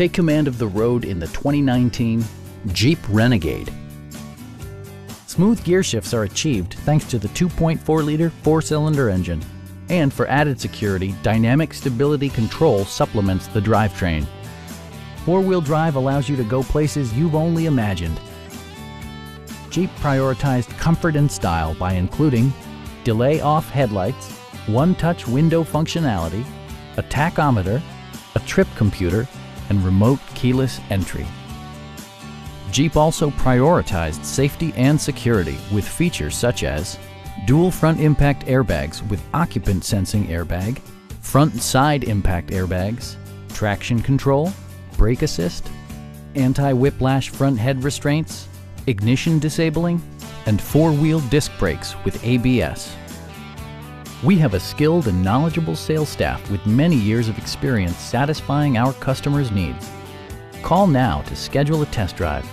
Take command of the road in the 2019 Jeep Renegade. Smooth gear shifts are achieved thanks to the 2.4-liter four-cylinder engine. And for added security, Dynamic Stability Control supplements the drivetrain. Four-wheel drive allows you to go places you've only imagined. Jeep prioritized comfort and style by including delay off headlights, one-touch window functionality, a tachometer, a trip computer, and remote keyless entry. Jeep also prioritized safety and security with features such as dual front impact airbags with occupant sensing airbag, front side impact airbags, traction control, brake assist, anti-whiplash front head restraints, ignition disabling, and four-wheel disc brakes with ABS. We have a skilled and knowledgeable sales staff with many years of experience satisfying our customers' needs. Call now to schedule a test drive